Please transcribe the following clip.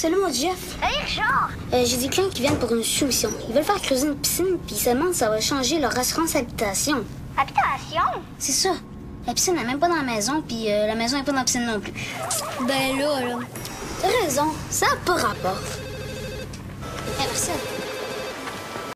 Salut, moi, Jeff. Hey, Richard! Euh, J'ai des clients qui viennent pour une soumission. Ils veulent faire creuser une piscine, puis ils se demandent ça va changer leur assurance habitation. Habitation? C'est ça. La piscine n'est même pas dans la maison, puis euh, la maison n'est pas dans la piscine non plus. Ben là, là. T'as raison, ça n'a pas rapport.